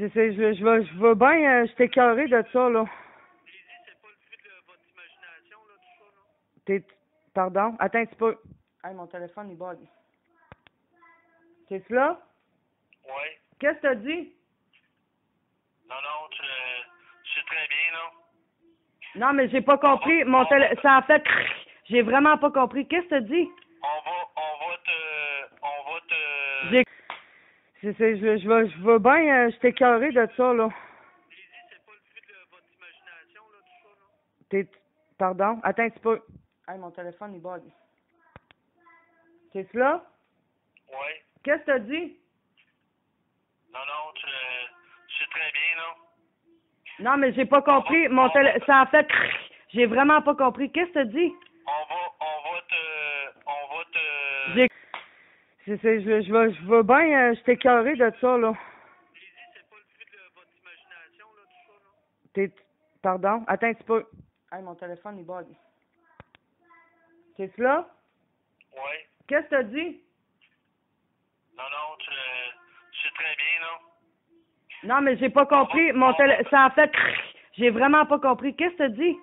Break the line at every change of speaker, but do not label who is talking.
Je, je vais, je vais bien, euh, je t'ai carré de ça, là.
Lizzie, c'est pas le fruit de votre imagination, là, tout ça, là?
T'es, pardon, attends un petit peu. Hey, mon téléphone, il bug. T'es-tu là?
Oui.
Qu'est-ce que t'as dit?
Non, non, tu, tu sais très bien, non?
Non, mais j'ai pas compris. Mon télé... Ça a fait... J'ai vraiment pas compris. Qu'est-ce que t'as dit?
On va, on va te, on va te...
J'ai... C'est, je, je vais, je vais bien, euh, je t'ai carré de ça, là.
Lizzie, c'est pas le fruit de votre imagination, là, tout ça, là?
T'es, pardon, attends un petit peu. Hey, mon téléphone, il bug. T'es-tu là?
Oui.
Qu'est-ce que t'as dit?
Non, non, tu, tu sais très bien, non?
Non, mais j'ai pas compris. Mon télé... Ça a fait... J'ai vraiment pas compris. Qu'est-ce que t'as dit?
On va, on va te, on va te...
J'ai... C'est, c'est, je, je vais, je vais bien, euh, je t'ai carré de ça, là.
C'est pas le fruit de votre imagination, là, tout ça, là?
T'es, pardon, attends un petit peu. Hey, mon téléphone, il bug. T'es-tu là?
Oui.
Qu'est-ce que t'as dit?
Non, non, tu, tu sais très bien, non?
Non, mais j'ai pas compris. Mon télé... Ça a fait... J'ai vraiment pas compris. Qu'est-ce que t'as dit?